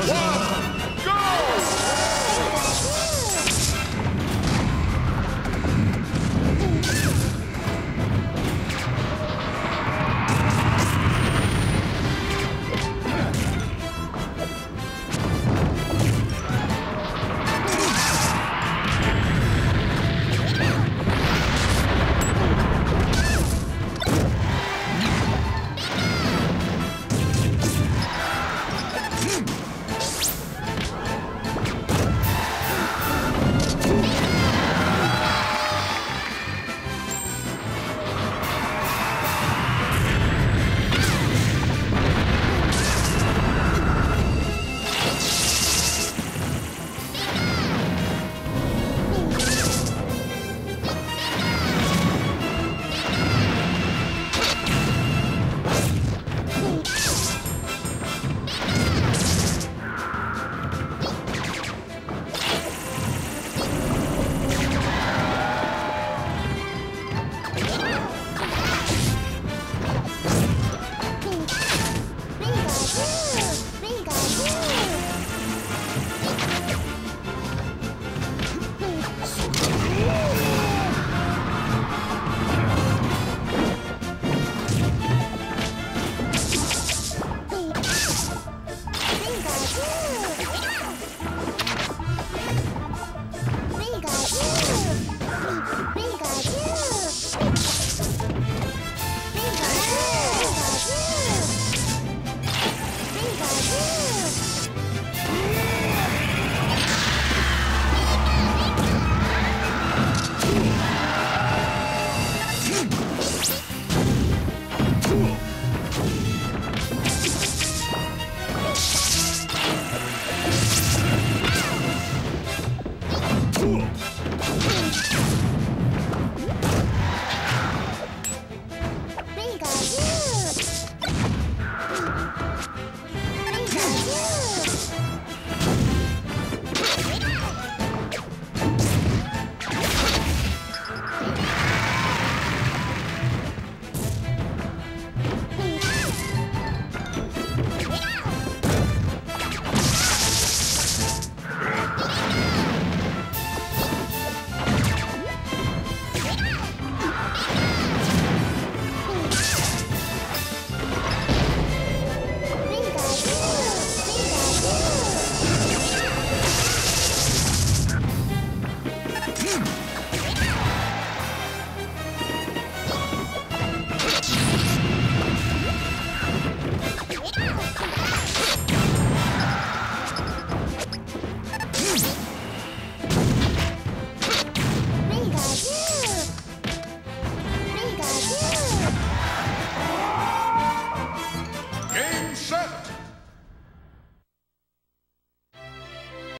One, two.